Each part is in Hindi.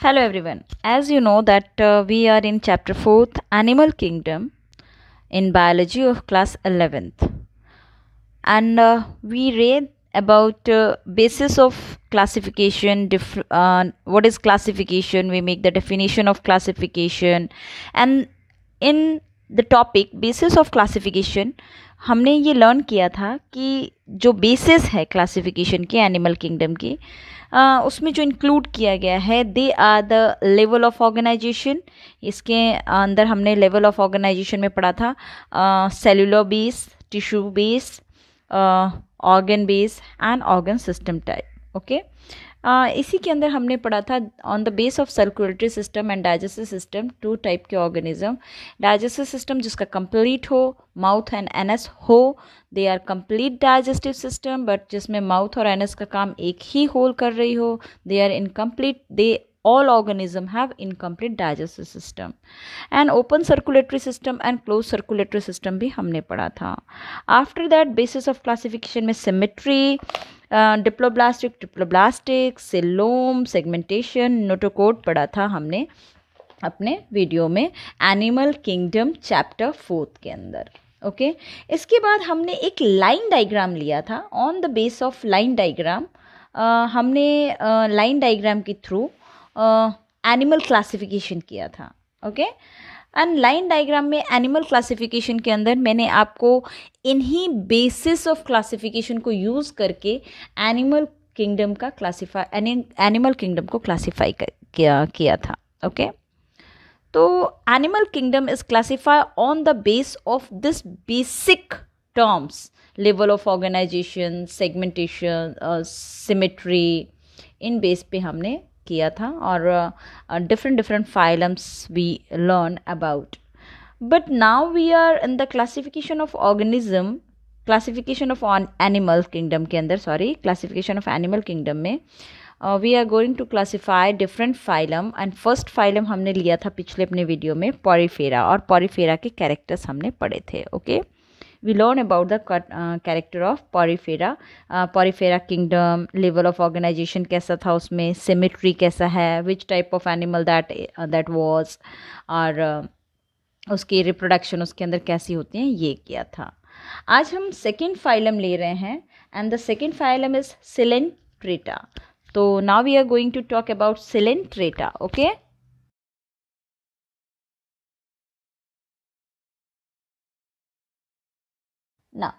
Hello everyone. As you know that uh, we are in chapter 4th Animal Kingdom in biology of class 11th. And uh, we read about uh, basis of classification diff- uh, what is classification we make the definition of classification and in the topic basis of classification हमने ये लर्न किया था कि जो बेसिस है क्लासिफिकेशन के एनिमल किंगडम की uh, उसमें जो इंक्लूड किया गया है they are the level of organisation इसके अंदर हमने लेवल ऑफ़ ऑर्गेनाइजेशन में पढ़ा था। Cellular base tissue base organ base and organ system type okay इसी के अंदर हमने पढ़ा था on the base of circulatory system and digestive system two type के ऑर्गेनिज्म डाइजेस्टिव सिस्टम जिसका कंप्लीट हो माउथ एंड एनएस हो they are complete digestive system but जिसमें माउथ और एनएस का काम एक ही होल कर रही हो they are incomplete they all organism have incomplete digestive system. And open circulatory system and closed circulatory system भी हमने पढ़ा था. After that, basis of classification में symmetry diploblastic triploblastic coelom segmentation notochord पढ़ा था हमने अपने वीडियो में एनिमल किंगडम चैप्टर फोर्थ के अंदर ओके okay? इसके बाद हमने एक लाइन डायग्राम लिया था on the base of line diagram हमने लाइन uh, डायग्राम के थ्रू एनिमल क्लासिफिकेशन किया था ओके एंड लाइन डायग्राम में एनिमल क्लासिफिकेशन के अंदर मैंने आपको इन्हीं बेसिस ऑफ़ क्लासिफिकेशन को यूज़ करके एनिमल किंगडम का क्लासीफाई एनिमल किंगडम को क्लासीफाई किया किया था ओके okay? तो animal kingdom is classify on the base of this basic terms level of organisation segmentation symmetry in base पे हमने किया था और different different phylums we learn about but now we are in the classification of organism classification of animal kingdom के अंदर sorry classification of animal kingdom में we are going to classify different phylum and first phylum हमने लिया था पिछले अपने वीडियो में पॉरीफेरा और पॉरीफेरा के कैरेक्टर्स हमने पढ़े थे okay okay? We learn about the uh, character of uh, porifera kingdom level of organization कैसा था उसमें symmetry कैसा है type of animal that uh, that was और uh, उसकी रिप्रोडक्शन उसके अंदर कैसी होती हैं ये किया था आज हम सेकेंड फाइलम ले रहे हैं and the second phylum is coelenterata तो now we are going to talk about coelenterata okay ना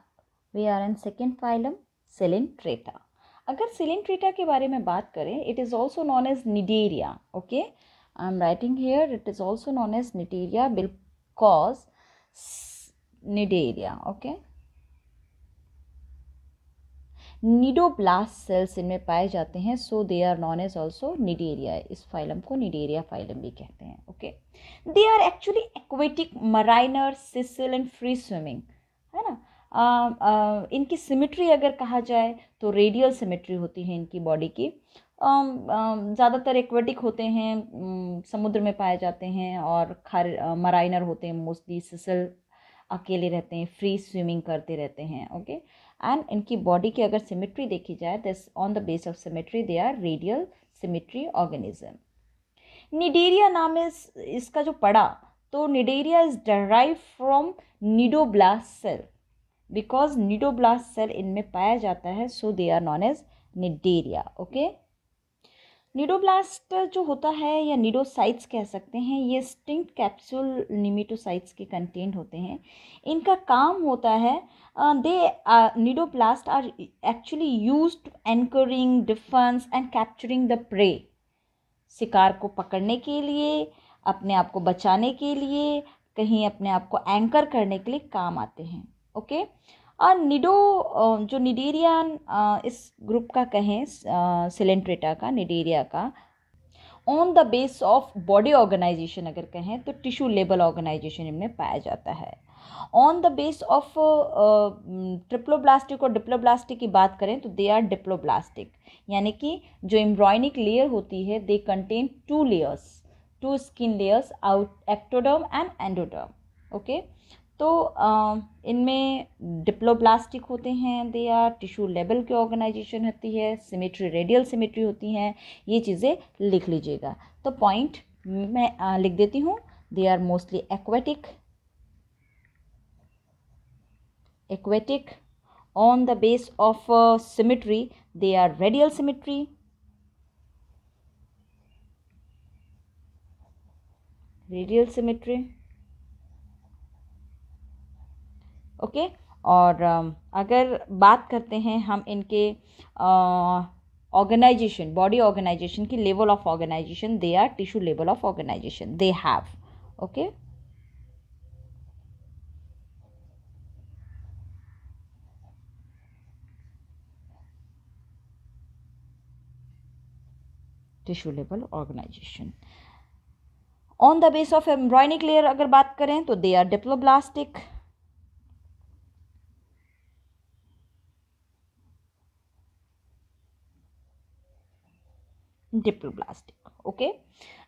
we are in second phylum coelenterata अगर सिलेंट्रेटा के बारे में बात करें it is also known as cnidaria okay I am writing here it is also known as cnidaria because cnidaria okay cnidoblast cells इनमें पाए जाते हैं so they are known as also cnidaria इस फाइलम को निडेरिया फाइलम भी कहते हैं okay they are actually aquatic marine or sessile and free swimming है ना? इनकी सिमेट्री अगर कहा जाए तो रेडियल सिमेट्री होती है इनकी बॉडी की। ज़्यादातर एक्वेटिक होते हैं समुद्र में पाए जाते हैं और खर मराइनर होते हैं मोस्टली सिसल अकेले रहते हैं फ्री स्विमिंग करते रहते हैं ओके एंड इनकी बॉडी की अगर सिमेट्री देखी जाए this on the base of symmetry they are radial symmetry organism cnidaria नाम इस, इसका जो पड़ा तो cnidaria is derive from cnidoblast cell because cnidoblast cell इनमें पाया जाता है so they are known as cnidaria okay cnidoblast जो होता है या निडोसाइट्स कह सकते हैं, ये स्टिंक्ट कैप्सूल निमिटोसाइट्स के कंटेंट होते हैं। इनका काम होता है they cnidoblast are actually use anchoring defence and capturing the prey शिकार को पकड़ने के लिए, अपने आप को बचाने के लिए, कहीं अपने आप को एंकर करने के लिए काम आते हैं। ओके और निडो जो निडेरियन इस ग्रुप का कहें सिलेंट्रेटा का निडेरिया का on the base of body organisation अगर कहें तो टिश्यू लेबल ऑर्गेनाइजेशन इनमें पाया जाता है। On the base of triploblastic और डिप्लोब्लास्टिक की बात करें तो दे आर डिप्लोब्लास्टिक यानी कि जो एम्ब्रॉयनिक लेयर होती है they contain two layers two skin layers out ectoderm and endoderm okay तो इनमें डिप्लोब्लास्टिक होते हैं दे आर टिश्यू लेवल की ऑर्गेनाइजेशन होती है सिमेट्री रेडियल सिमेट्री होती हैं ये चीज़ें लिख लीजिएगा। तो पॉइंट मैं लिख देती हूँ they are mostly aquatic. Aquatic the base of uh, symmetry they are radial symmetry radial symmetry okay? और अगर बात करते हैं हम इनके ऑर्गेनाइजेशन बॉडी ऑर्गेनाइजेशन की level of organisation they are tissue level of organisation they have okay? Tissue level organisation on the base of embryonic layer अगर बात करें तो they are diploblastic diploblastic okay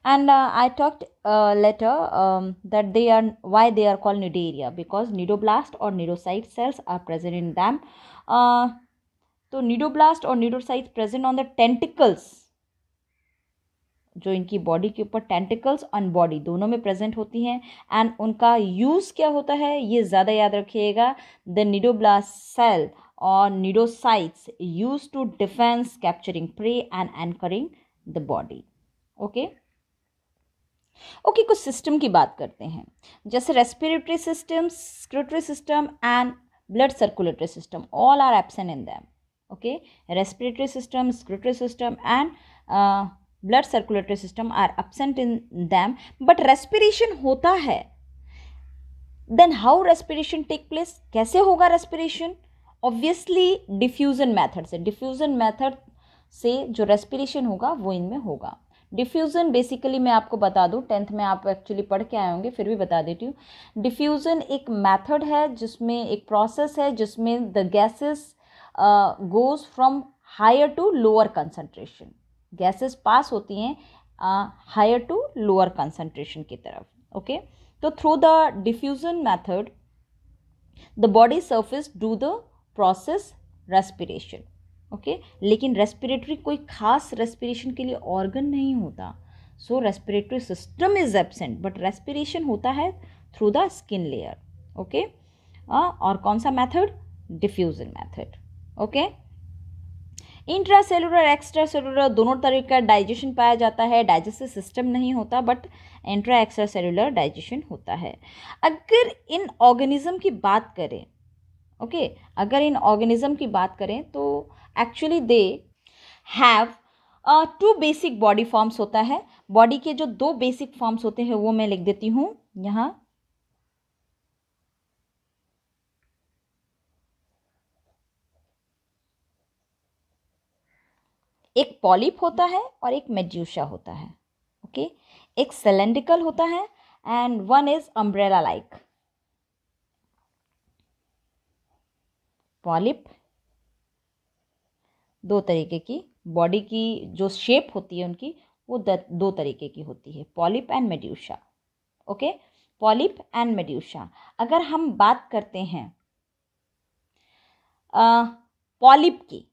and uh, i talked uh, later um, that they are why they are called nidaria because nidoblast or nidocyte cells are present in them uh, तो nidoblast और nidocytes present on the tentacles जो इनकी बॉडी के ऊपर टेंटिकल्स ऑन बॉडी दोनों में प्रेजेंट होती हैं एंड उनका यूज़ क्या होता है ये ज़्यादा याद रखिएगा द निडोब्लास्ट सेल और cnidocytes use to defence capturing prey and anchoring the body okay okay कुछ सिस्टम की बात करते हैं। जैसे respiratory system excretory system and blood circulatory system all are absent in them okay respiratory system excretory system and blood circulatory system are absent in them but respiration होता है। Then how respiration take place कैसे होगा रेस्पिरेशन ऑब्वियसली डिफ्यूजन मैथड से। डिफ्यूजन मैथड से जो रेस्पिरेशन होगा, वो इनमें होगा। डिफ्यूज़न बेसिकली मैं आपको बता दूँ टेंथ में आप एक्चुअली पढ़ के आए होंगे, फिर भी बता देती हूँ। डिफ्यूज़न एक मेथड है जिसमें, एक प्रोसेस है जिसमें the gases goes from higher to lower concentration gases pass होती हैं हायर टू लोअर कंसंट्रेशन की तरफ़ ओके तो through the diffusion method the body surface do the process respiration okay? लेकिन रेस्पिरेटरी कोई खास रेस्पिरेशन के लिए ऑर्गन नहीं होता। So respiratory system is absent but respiration होता है through the skin layer okay? और कौन सा method diffusion method okay? Intra cellular extra cellular दोनों तरीके का डाइजेशन पाया जाता है। डाइजेस्टिव सिस्टम नहीं होता but intra extra cellular digestion होता है। अगर इन ऑर्गेनिज्म की बात करें ओके? okay, अगर इन ऑर्गेनिज्म की बात करें तो actually they have to basic body forms होता है। बॉडी के जो दो बेसिक फॉर्म्स होते हैं वो मैं लिख देती हूँ। यहाँ। एक पॉलिप होता है और एक मेड्यूशा होता है। ओके? एक सिलेंड्रिकल होता है and one is umbrella like polyp दो तरीके की बॉडी की जो शेप होती है उनकी, वो दो तरीके की होती है polyp and medusa okay polyp and medusa अगर हम बात करते हैं पॉलिप की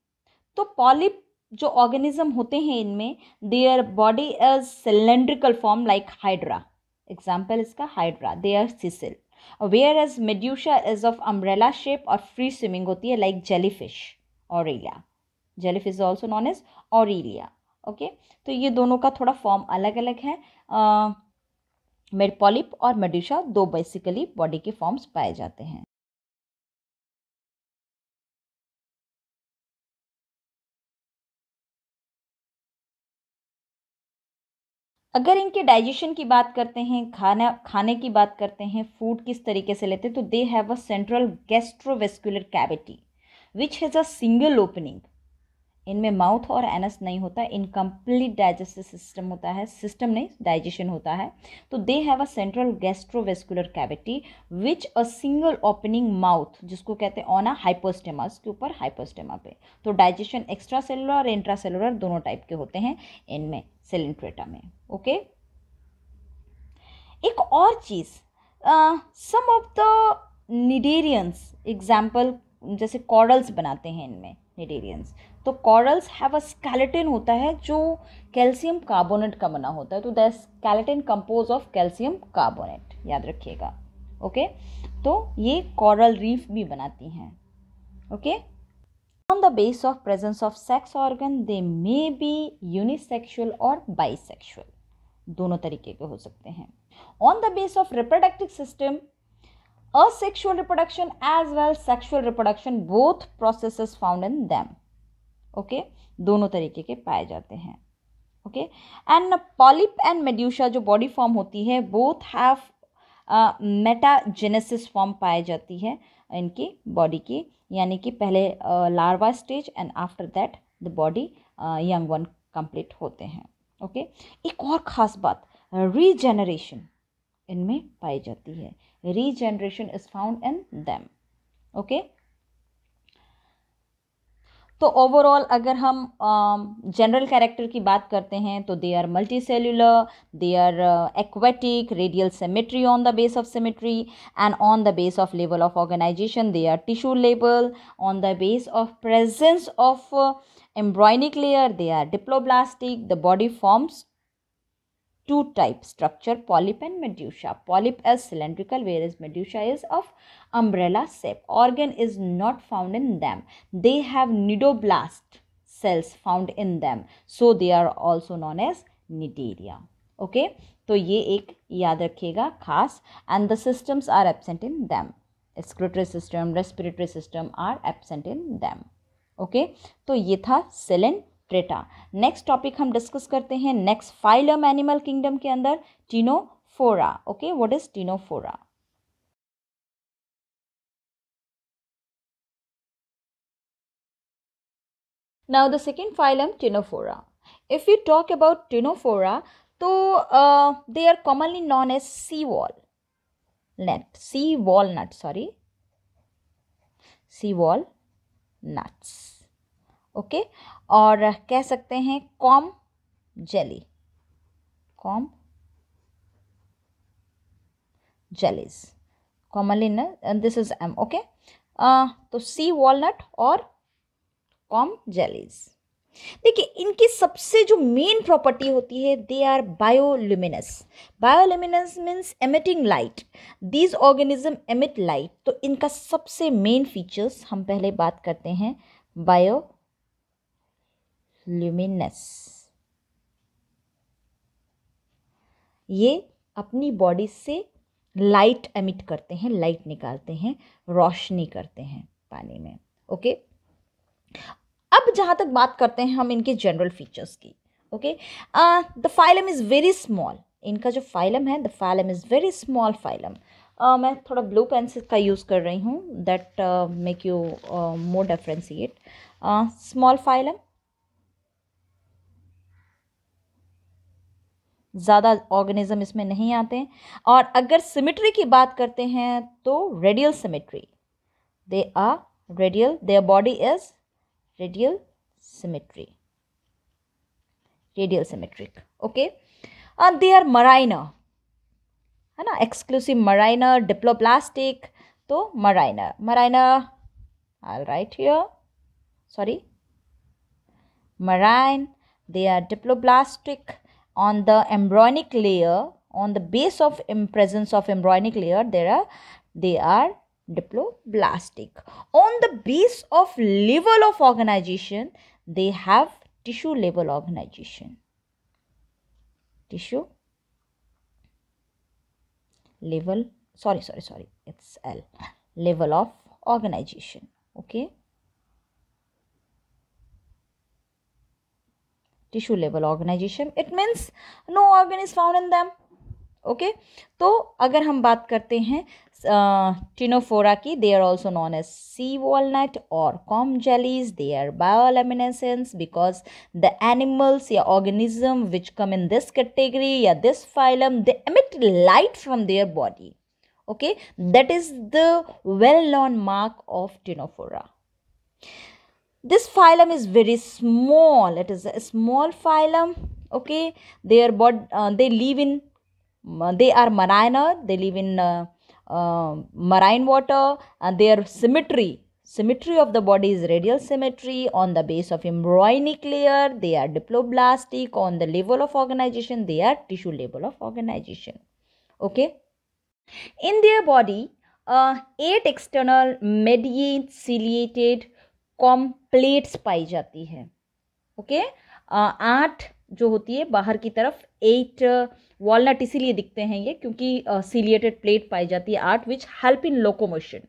तो पॉलिप जो ऑर्गेनिज्म होते हैं इनमें their body is cylindrical form like hydra example इसका hydra they are sessile whereas medusa is of umbrella shape और फ्री स्विमिंग होती है like jellyfish jelly jellyfish also known as Aurelia okay तो ये दोनों का थोड़ा फॉर्म अलग अलग है मेरपोलिप और मेड्यूशा दो बेसिकली बॉडी के फॉर्म्स पाए जाते हैं। अगर इनके डाइजेशन की बात करते हैं, खाना, खाने की बात करते हैं फ़ूड किस तरीके से लेते हैं तो they have a central gastrovascular cavity which has a single opening इनमें माउथ और एनस नहीं होता इनकम्प्लीट डाइजेस्टिव सिस्टम होता है सिस्टम नहीं डाइजेशन होता है। तो they have a central gastrovascular cavity which a single opening mouth जिसको कहते हैं ऑन अ हाइपोस्टेमास के ऊपर हाइपोस्टेमा पे। तो डाइजेशन एक्स्ट्रा सेलुलर और इंट्रा सेलुलर दोनों टाइप के होते हैं इनमें सेलेंट्रेटा में ओके एक और चीज़ some of the cnidarians example जैसे कॉडल्स बनाते हैं इनमें निडेरियंस तो कॉरल्स हैव अ स्केलेटन होता है जो कैल्शियम कार्बोनेट का बना होता है। तो the skeleton compose of calcium carbonate याद रखिएगा। ओके तो ये कॉरल रीफ भी बनाती हैं। Okay on the base of presence of sex organ they may be unisexual और बाइसेक्सुअल दोनों तरीके के हो सकते हैं। On the base of reproductive system asexual reproduction as well sexual reproduction, both processes found in them okay? दोनों तरीके के पाए जाते हैं। Okay? And polyp and medusa जो बॉडी फॉर्म होती है बोथ हैव मेटाजेनेसिस फॉर्म पाई जाती है इनकी बॉडी की। यानी कि पहले larva stage and after that the body young one complete होते हैं। ओके? okay? एक और ख़ास बात रीजेनरेशन इनमें पाई जाती है। Regeneration is found in them okay? तो ओवरऑल अगर हम जनरल कैरेक्टर की बात करते हैं तो they are multi cellular they are aquatic radial symmetry on the base of symmetry and on the base of level of organization they are tissue level on the base of presence of embryonic layer they are diploblastic the body forms two type structure polyp and medusa polyp is cylindrical whereas medusa is of umbrella shape organ is not found in them they have nidoblast cells found in them so they are also known as nidaria okay तो ये एक याद रखिएगा खास and the systems are absent in them excretory system respiratory system are absent in them okay तो ये था सेलेंट प्रेटा नेक्स्ट टॉपिक हम डिस्कस करते हैं नेक्स्ट फाइलम एनिमल किंगडम के अंदर ctenophora okay what is ctenophora now the second phylum ctenophora if you talk about ctenophora तो they are commonly known as sea walnut sea walnut sorry sea walnuts okay और कह सकते हैं comb jelly comb jellies commonly this is um okay तो सी वॉलनट और कॉम जेलीज देखिए, इनकी सबसे जो मेन प्रॉपर्टी होती है they are bioluminous bioluminous means emitting light these organism emit light तो इनका सबसे मेन फीचर्स हम पहले बात करते हैं बायो ल्यूमिनस ये अपनी बॉडी से लाइट एमिट करते हैं लाइट निकालते हैं, रोशनी करते हैं पानी में ओके अब जहाँ तक बात करते हैं हम इनके जनरल फीचर्स की okay the phylum is very small इनका जो फाइलम है the phylum is very small phylum मैं थोड़ा ब्लू पेंसिल का यूज़ कर रही हूँ that make you more differentiate small phylum ज़्यादा ऑर्गेनिज्म इसमें नहीं आते और अगर सिमेट्री की बात करते हैं तो radial symmetry they are radial their body is radial symmetry radial symmetric okay they are marina है ना? एक्सक्लूसिव मराइना डिप्लोप्लास्टिक तो marina marina I write here sorry marine they are diploblastic on the embryonic layer on the base of presence of embryonic layer there are they are diploblastic. On the base of level of organization they have tissue level organization. Tissue level sorry sorry sorry it's l. Level of organization okay tissue level organization. It means no organ is found in them. Okay? तो अगर हम बात करते हैं टिनोफोरा की they are also known as sea walnut और comb jellies they are bioluminescence because the animals या organism which come in this category या this phylum they emit light from their body okay that is the well known mark of Tinophora this phylum is very small it is a small phylum okay they are uh, they live in uh, they are mariner they live in uh, marine water and their symmetry Symmetry of the body is radial symmetry on the base of embryonic layer. They are diploblastic on the level of organization. They are tissue level of organization. Okay. In their body, uh, eight external mediate ciliated comb plates पाई जाती है। ओके? okay? आठ जो होती है, बाहर की तरफ़ एट वॉलनट इसीलिए दिखते हैं ये, क्योंकि सीलिएटेड प्लेट पाई जाती है आठ which help in locomotion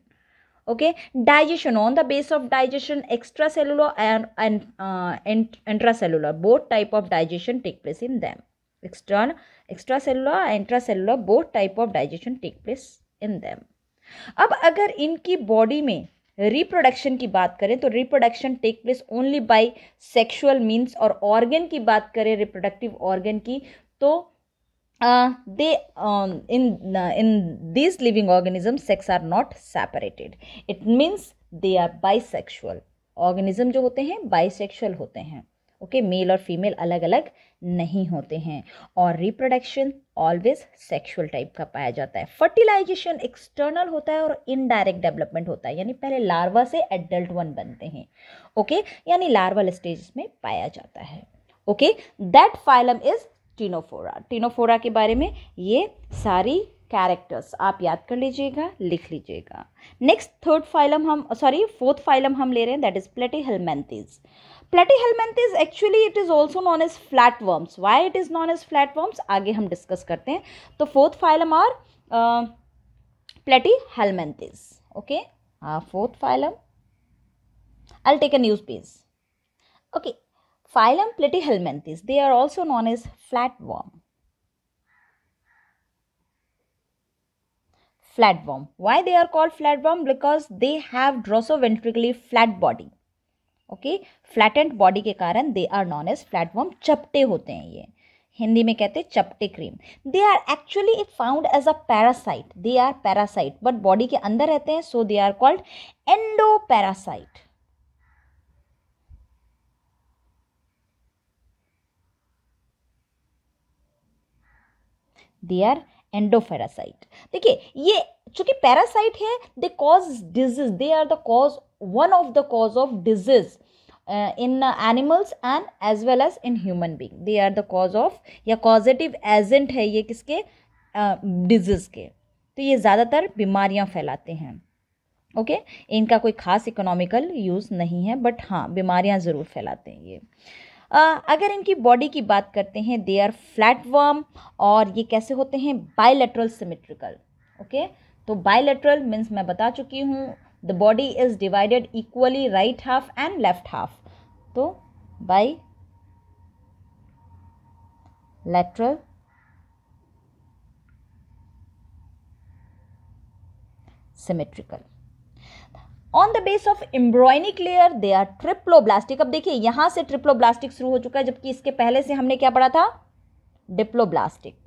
okay? Digestion on the base of digestion extra cellular and intra cellular both type of digestion take place in them extra extra cellular intra cellular both type of digestion take place in them अब अगर इनकी बॉडी में रिप्रोडक्शन की बात करें तो reproduction take place only by sexual means और ऑर्गन की बात करें रिप्रोडक्टिव ऑर्गन की तो they in in this living organism sex are not separated it means they are bisexual. Organism जो होते हैं बाइसेक्सुअल होते हैं। ओके, मेल और फीमेल अलग अलग नहीं होते हैं। और रिप्रोडक्शन ऑलवेज सेक्सुअल टाइप का पाया जाता है। फर्टिलाइजेशन एक्सटर्नल होता है और इनडायरेक्ट डेवलपमेंट होता है। यानी पहले लार्वा से एडल्ट वन बनते हैं। Okay okay? यानी लार्वल स्टेज में पाया जाता है। Okay that phylum is Ctenophora Ctenophora के बारे में ये सारी कैरेक्टर्स आप याद कर लीजिएगा, लिख लीजिएगा। नेक्स्ट थर्ड फाइलम हम सॉरी फोर्थ फाइलम हम ले रहे हैं that is platyhelminthes platyhelminthes actually it is also known as flat worms why it is known as flat worms आगे हम डिस्कस करते हैं। तो fourth phylum are Platyhelminthes okay fourth phylum I take a news page okay phylum Platyhelminthes they are also known as flat worm flat worm why they are called flat worm because they have dorsoventrally flat body okay? Flattened body के कारण they are known as flatworm चपटे होते हैं ये। हिंदी में कहते हैं चपटे cream they are actually it found as a parasite they are parasite but body के अंदर रहते हैं so they are called endo parasite they are endoparasite देखिए, ये चूँकि पैरासाइट है they cause disease they are the cause one of the cause of disease in animals and as well as in human being they are the cause of या कॉजेटिव एजेंट है ये किसके? डिज़ीज़ uh, के। तो ये ज़्यादातर बीमारियाँ फैलाते हैं। Okay okay? इनका कोई खास इकोनॉमिकल यूज़ नहीं है बट हाँ बीमारियाँ ज़रूर फैलाते हैं ये। अगर इनकी बॉडी की बात करते हैं दे आर फ्लैट वर्म और ये कैसे होते हैं? बायलेटरल सिमेट्रिकल ओके तो बायलेटरल मीन्स मैं बता चुकी हूँ the body is divided equally right half and left half तो bilateral symmetrical on the base of embryonic layer they are triploblastic अब देखिए, यहाँ से ट्रिप्लोब्लास्टिक शुरू हो चुका है, जबकि इसके पहले से हमने क्या पढ़ा था? डिप्लोब्लास्टिक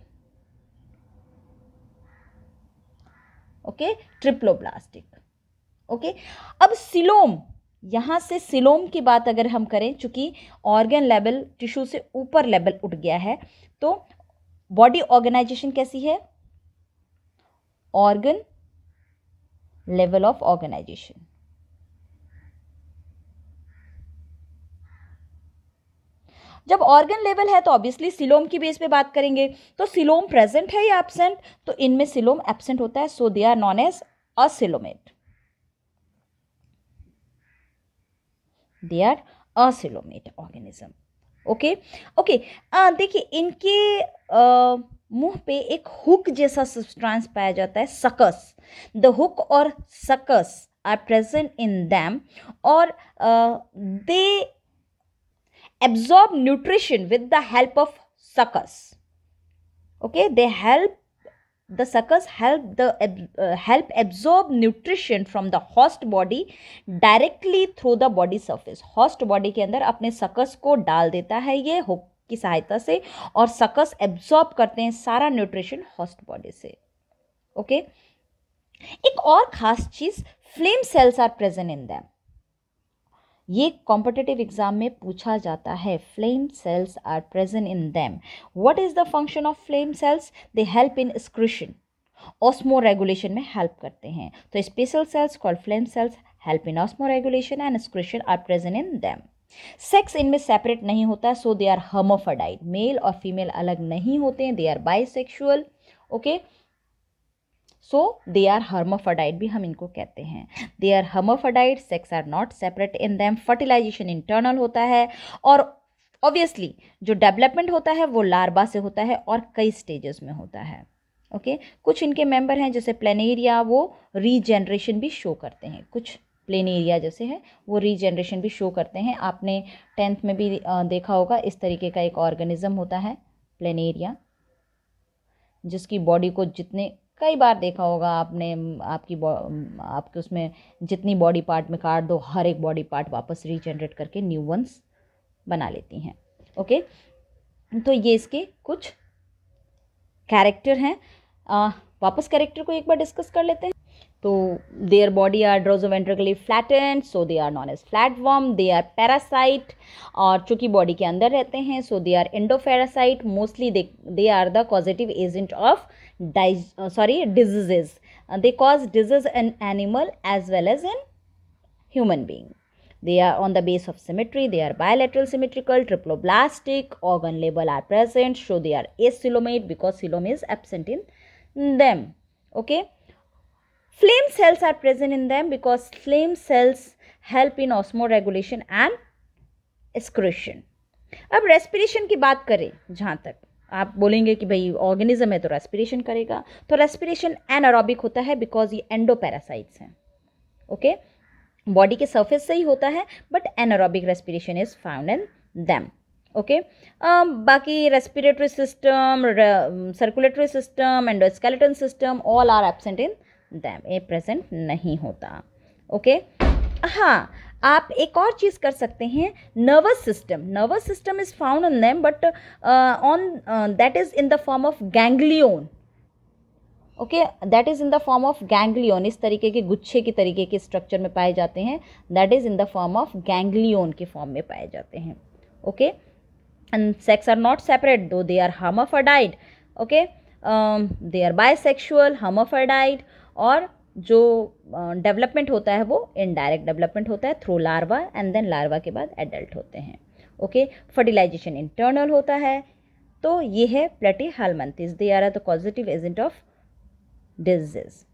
ओके ट्रिप्लोब्लास्टिक ओके अब सिलोम, यहाँ से सिलोम की बात अगर हम करें, चूँकि ऑर्गन लेवल टिश्यू से ऊपर लेवल उठ गया है तो बॉडी ऑर्गेनाइजेशन कैसी है? ऑर्गन लेवल ऑफ़ ऑर्गेनाइजेशन जब ऑर्गन लेवल है तो ऑब्वियसली सिलोम की बेस पे बात करेंगे। तो सिलोम प्रेजेंट है या एबसेंट तो इनमें सिलोम एबसेंट होता है so they are known as acoelomate they are acoelomate organism okay okay देखिए, इनके मुँह पे एक हुक जैसा सब्सटेंस पाया जाता है सकस द हुक और suckers are present in them और दे absorb nutrition with the help of suckers okay? They help the suckers help the uh, help absorb nutrition from the host body directly through the body surface host body के अंदर अपने suckers को डाल देता है ये hook की सहायता से और सकस एब्जॉर्ब करते हैं सारा न्यूट्रिशन होस्ट बॉडी से okay? एक और खास चीज़ flame cells are present in them ये कॉम्पिटेटिव एग्ज़ाम में पूछा जाता है flame cells are present in them what is the function of flame cells they help in excretion osmo regulation में हेल्प करते हैं. तो special cells called flame cells help in osmo regulation and excretion are present in them sex इनमें सेपरेट नहीं होता so they are hermaphrodite male और फीमेल अलग नहीं होते हैं they are bisexual okay so they are hermaphrodite भी हम इनको कहते हैं। They are hermaphrodite sex are not separate in them fertilization internal होता है और ऑब्वियसली जो डेवलपमेंट होता है वो लार्बा से होता है और कई स्टेजेस में होता है। Okay okay? कुछ इनके मेंबर हैं जैसे प्लेनेरिया वो रीजनरेशन भी शो करते हैं। कुछ प्लेन एरिया जैसे है, वो रीजनरेशन भी शो करते हैं। आपने टेंथ में भी देखा होगा, इस तरीके का एक ऑर्गेनिज्म होता है प्लेन एरिया जिसकी बॉडी को जितने कई बार देखा होगा आपने, आपकी आपके उसमें जितनी बॉडी पार्ट में काट दो, हर एक बॉडी पार्ट वापस रीजनरेट करके न्यू वंस बना लेती हैं। ओके तो ये इसके कुछ कैरेक्टर हैं। वापस कैरेक्टर को एक बार डिस्कस कर लेते हैं। तो their body are dorsoventrally flattened so they are known as flat worm they are parasite और चूँकि बॉडी के अंदर रहते हैं so they are endoparasite mostly they are the positive agent of dis sorry diseases they cause disease in animal as well as in human being they are on the base of symmetry they are bilateral symmetrical triploblastic organ label are present so they are acoelomate because coelom is absent in them okay okay? Flame cells are present in them because flame cells help in osmoregulation and excretion. अब रेस्पिरेशन की बात करें, जहाँ तक आप बोलेंगे कि भाई ऑर्गेनिज्म है तो रेस्पिरेशन करेगा। तो रेस्पिरेशन एनारोबिक होता है बिकॉज़ ये एंडोपैरासाइट्स हैं। ओके बॉडी के सर्फेस से ही होता है but anaerobic respiration is found in them okay बाकी respiratory system circulatory system endoskeleton system all are absent in them ये प्रेजेंट नहीं होता। ओके हाँ आप एक और चीज़ कर सकते हैं nervous system nervous system is found in them but on that is in the form of ganglion okay that is in the form of ganglion इस तरीके के गुच्छे की तरीके के स्ट्रक्चर में पाए जाते हैं। That is in the form of ganglion के फॉर्म में पाए जाते हैं। Okay and sex are not separate though they are hermaphrodite okay they are by bisexual hermaphrodite और जो डेवलपमेंट होता है वो इनडायरेक्ट डेवलपमेंट होता है through larva and then larva के बाद एडल्ट होते हैं। ओके फर्टिलाइजेशन इंटरनल होता है। तो ये है platyhelminthes they are are the positive agent of disease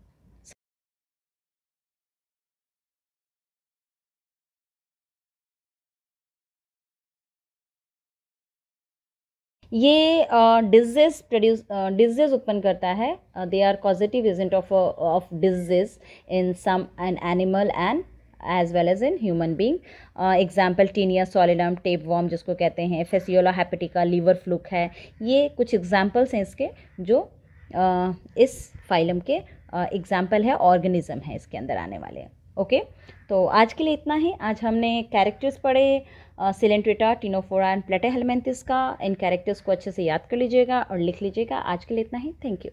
ये डिज़ीज़ प्रोड्यूस डिज़ीज़ उत्पन्न करता है। They are positive agent of of disease in some an animal and as well as in human being example taenia solium tapeworm जिसको कहते हैं फेसियोला हैपेटिका लीवर फ्लूक है। ये कुछ एग्जाम्पल्स हैं इसके जो uh, इस फाइलम के एग्ज़ाम्पल uh, है ऑर्गेनिज्म है इसके अंदर आने वाले। Okay okay? तो आज के लिए इतना ही। आज हमने कैरेक्टर्स पढ़े सिलेंट्रेटा टिनोफोरा एंड प्लेटेहेलमेंथिस का, इन कैरेक्टर्स को अच्छे से याद कर लीजिएगा और लिख लीजिएगा। आज के लिए इतना ही। Thank you